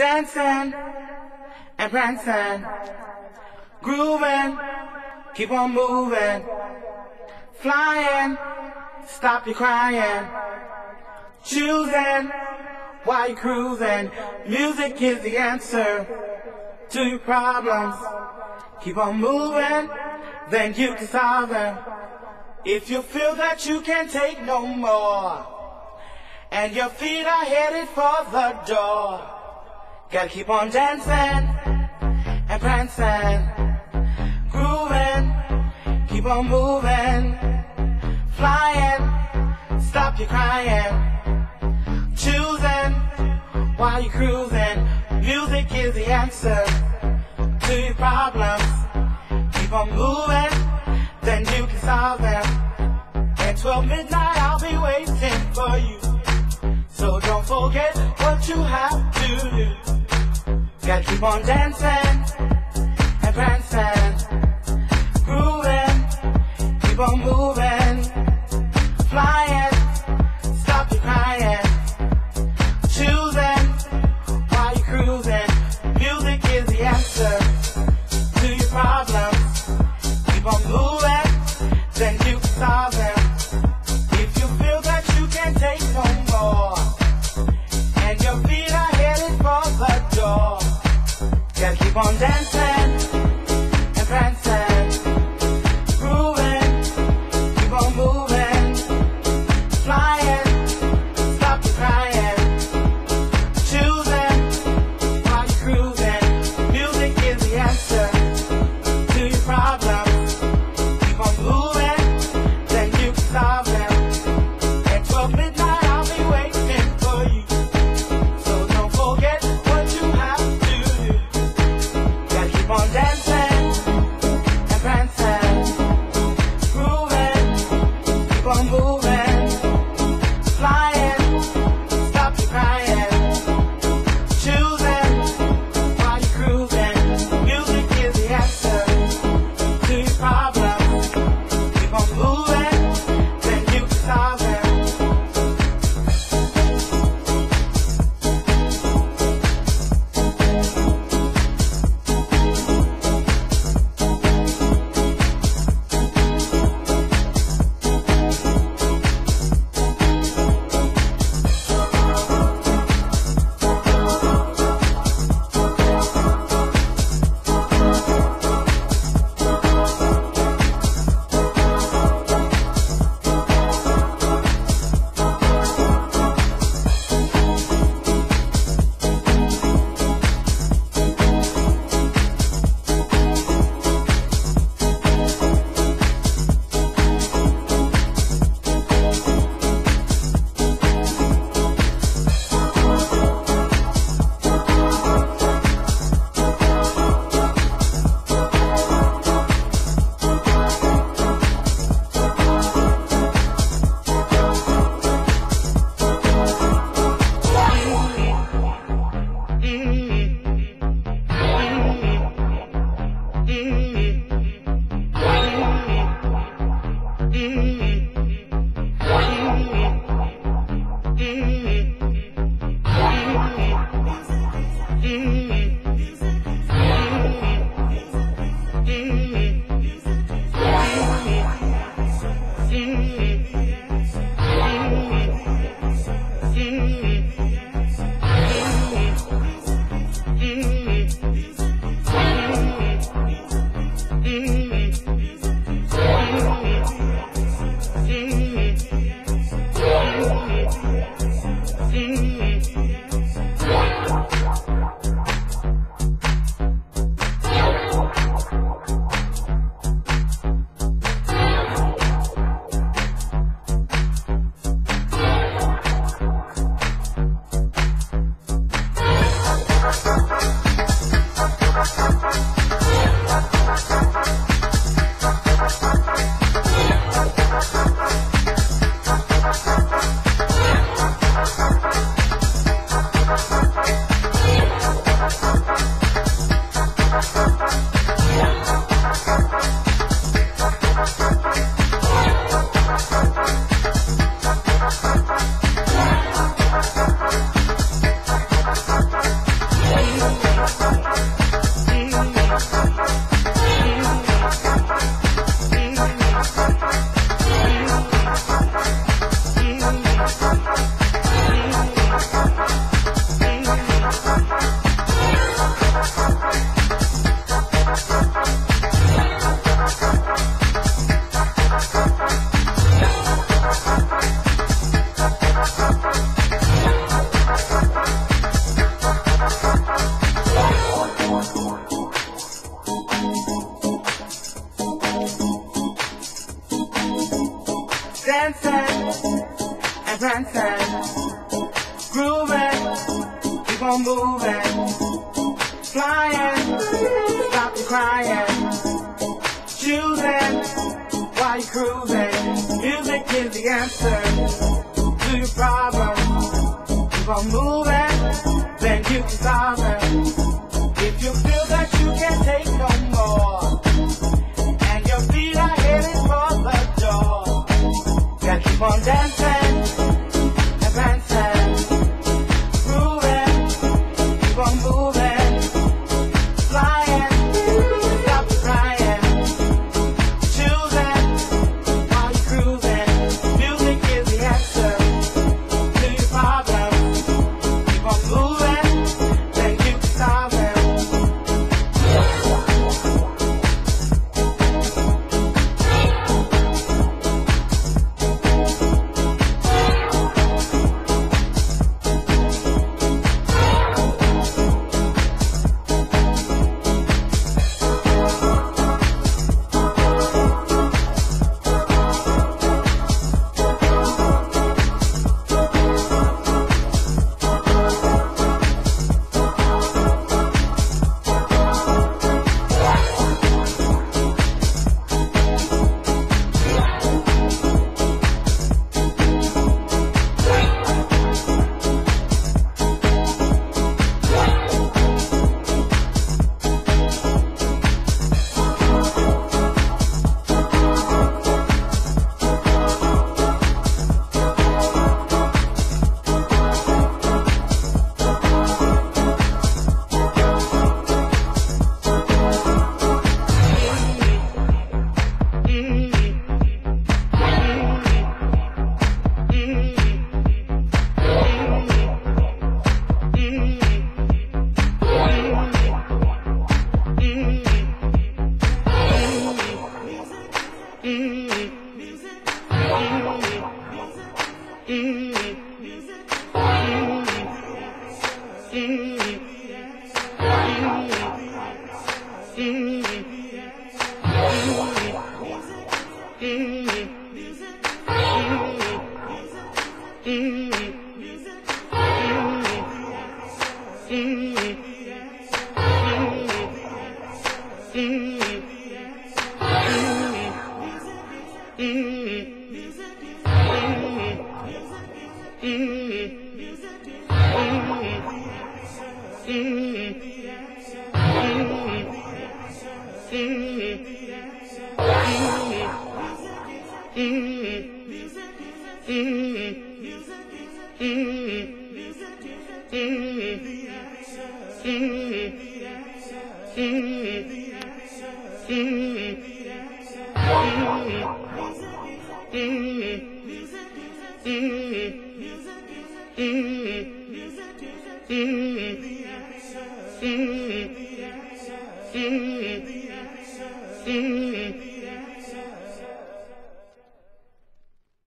Dancing and prancing, grooving, keep on moving, flying, stop your crying, choosing while you're cruising. Music is the answer to your problems. Keep on moving, then you can solve them. If you feel that you can't take no more, and your feet are headed for the door, gotta keep on dancing and prancing, grooving, keep on moving, flying, stop your crying, choosing while you're cruising. Music is the answer to your problems. Keep on moving, then you can solve them. At 12 midnight, I'll be waiting for you. So don't forget what you have to do. Gotta keep on dancing moving, flying, stop the crying, choosing while you're cruising. Music is the answer to your problem. Keep on moving, then you can solve it. Mm-hmm. 嗯，嗯，嗯。